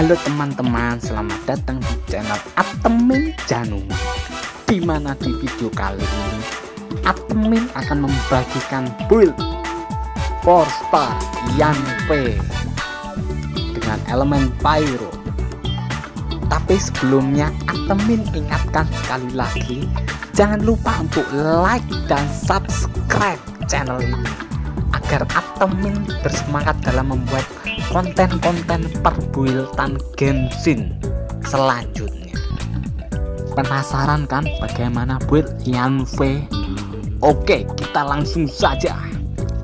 Halo teman-teman, selamat datang di channel Atemin Janung. Di mana di video kali ini Atemin akan membagikan build 4 star Yanpei Dengan elemen Pyro. Tapi sebelumnya Atemin ingatkan sekali lagi Jangan lupa untuk like dan subscribe channel ini Agar Atemin bersemangat dalam membuat konten-konten perbuiltan Genshin selanjutnya. Penasaran kan bagaimana build Yanfei oke kita langsung saja.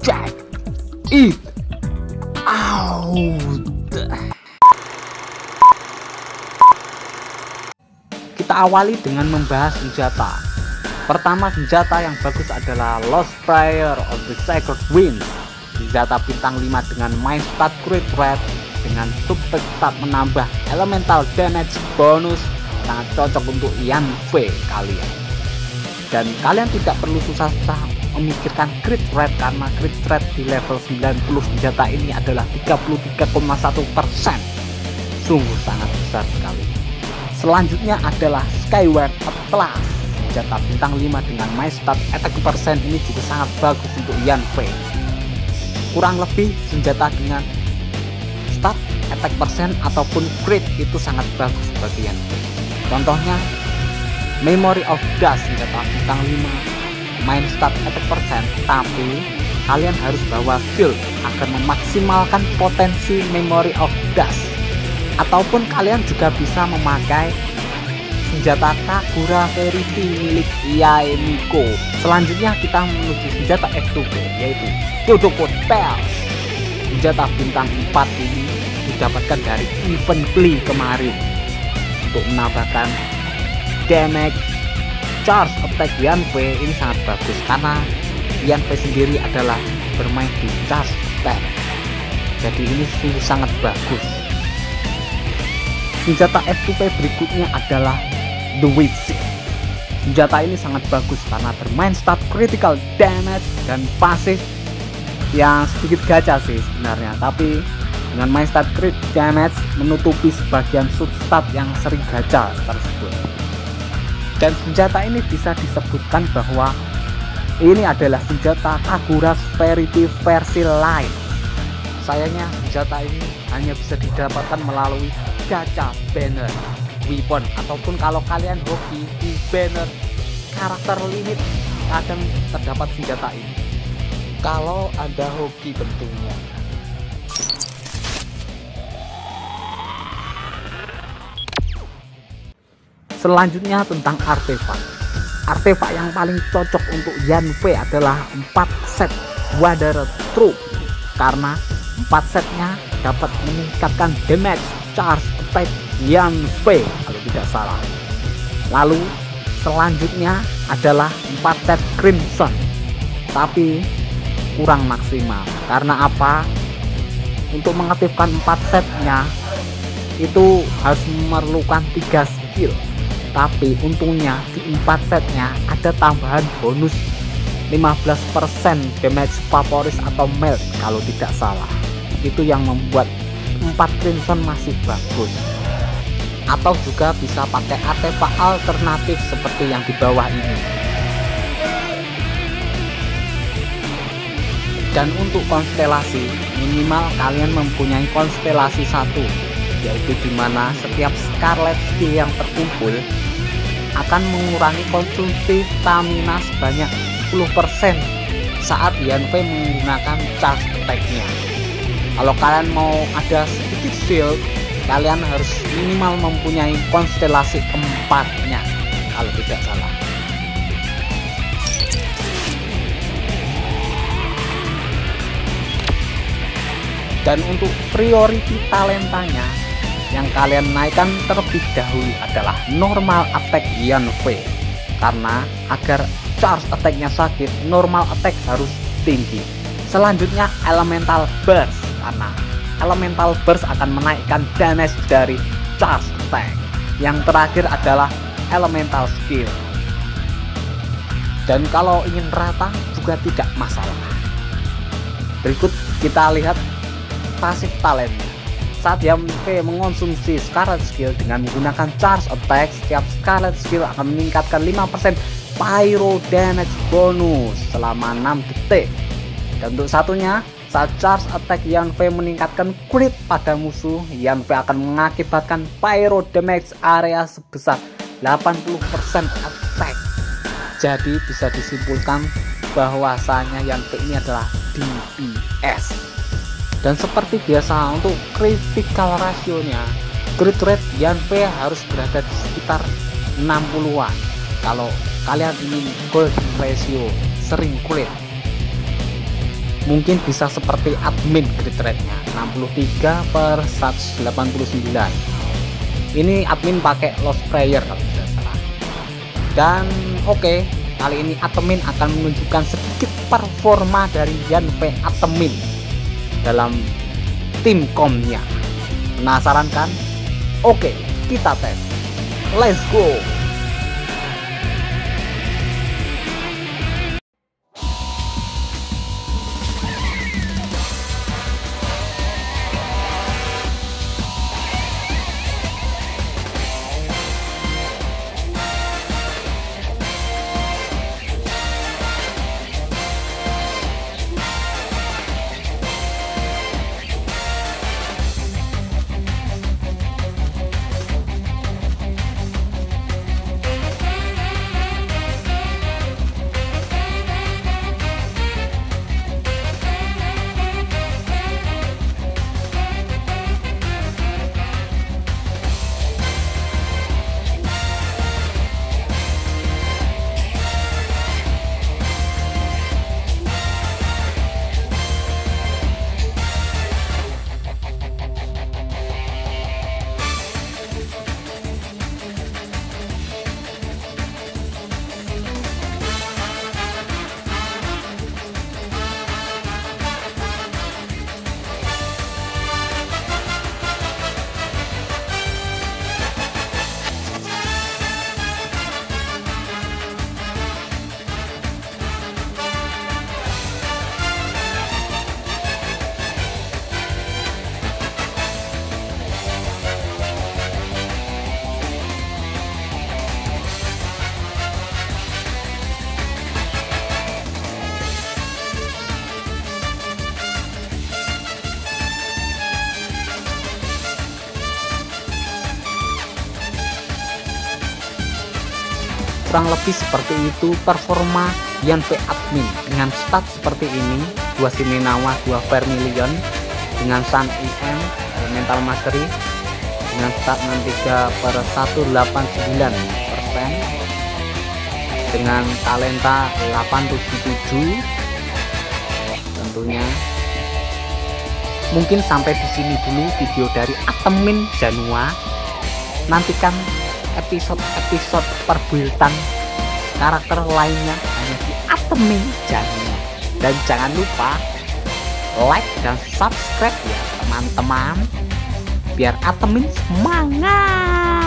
Check it out. Kita awali dengan membahas senjata. Pertama senjata yang bagus adalah Lost Prayer of the Sacred Wind senjata bintang 5 dengan main stat crit rate dengan super stat menambah elemental damage bonus. Sangat cocok untuk Ian V kalian. Dan kalian tidak perlu susah-susah memikirkan crit rate karena crit rate di level 90 senjata ini adalah 33,1% sungguh sangat besar sekali. Selanjutnya adalah Skyward Atlas. Senjata bintang 5 dengan my stat attack persen ini juga sangat bagus untuk Ian V kurang lebih senjata dengan stat attack persen ataupun crit itu sangat bagus bagian contohnya memory of dust senjata bintang 5 main stat attack persen tapi kalian harus bawa skill agar memaksimalkan potensi memory of dust ataupun kalian juga bisa memakai senjata Kagura Verity milik Yae Miko. Selanjutnya kita menuju senjata F2B yaitu Dodoko Tails. Senjata bintang 4 ini didapatkan dari event play kemarin untuk menambahkan damage charge attack Yanfei ini sangat bagus karena Yanfei sendiri adalah bermain di charge attack jadi ini sungguh sangat bagus senjata F2P berikutnya adalah The Witch. Senjata ini sangat bagus karena bermain stat critical damage dan pasif yang sedikit gacha sih sebenarnya. Tapi dengan main stat crit damage menutupi sebagian substat yang sering gacha tersebut. Dan senjata ini bisa disebutkan bahwa ini adalah senjata Kagura Verity versi lain. Sayangnya senjata ini hanya bisa didapatkan melalui gacha banner weapon ataupun kalau kalian hoki di banner karakter limit kadang terdapat senjata ini. Kalau ada hoki tentunya selanjutnya tentang artefak. Artefak yang paling cocok untuk Yanfei adalah 4 set Water Troop. Karena 4 setnya dapat meningkatkan damage charge attack Yanfei kalau tidak salah. Lalu selanjutnya adalah 4 set Crimson. Tapi kurang maksimal. Karena apa? Untuk mengaktifkan 4 setnya itu harus memerlukan 3 skill. Tapi untungnya di 4 setnya ada tambahan bonus 15% damage favoris atau melt kalau tidak salah. Itu yang membuat 4 crimson masih bagus atau juga bisa pakai artefak alternatif seperti yang di bawah ini dan untuk konstelasi minimal kalian mempunyai konstelasi satu yaitu di mana setiap scarlet skill yang terkumpul akan mengurangi konsumsi stamina sebanyak 10% saat Yanfei menggunakan charge attack-nya. Kalau kalian mau ada sedikit shield, kalian harus minimal mempunyai konstelasi keempatnya kalau tidak salah. Dan untuk priority talentanya yang kalian naikkan terlebih dahulu adalah normal attack Yanfei karena agar charge attacknya sakit normal attack harus tinggi selanjutnya elemental burst karena elemental burst akan menaikkan damage dari charge attack. Yang terakhir adalah elemental skill. Dan kalau ingin rata juga tidak masalah. Berikut kita lihat pasif talentnya saat Yanfei mengonsumsi Scarlet Skill dengan menggunakan Charge Attack, setiap Scarlet Skill akan meningkatkan 5% Pyro Damage bonus selama 6 detik. Dan untuk satunya, saat Charge Attack Yanfei meningkatkan crit pada musuh, Yanfei akan mengakibatkan Pyro Damage area sebesar 80% attack. Jadi bisa disimpulkan bahwasanya Yanfei ini adalah DPS dan seperti biasa untuk critical rasionya crit rate Yanfei harus berada di sekitar 60-an kalau kalian ingin golden ratio sering crit mungkin bisa seperti admin crit rate nya 63 per 189 ini admin pakai lost prayer kalau tidak salah dan oke okay, kali ini admin akan menunjukkan sedikit performa dari Yanfei admin dalam tim komnya. Penasaran kan? Oke, kita tes. Let's go! Kurang lebih seperti itu performa Yanfei admin dengan stat seperti ini 2 Shiminawa 2 Vermilion dengan Sun IM Mental Mastery dengan stat 63 per 189 persen dengan talenta 877 tentunya. Mungkin sampai di sini dulu video dari admin Janua. Nantikan episode-episode perbuiltan karakter lainnya hanya di Atemin Jani. Dan jangan lupa like dan subscribe ya teman-teman biar Atemin semangat.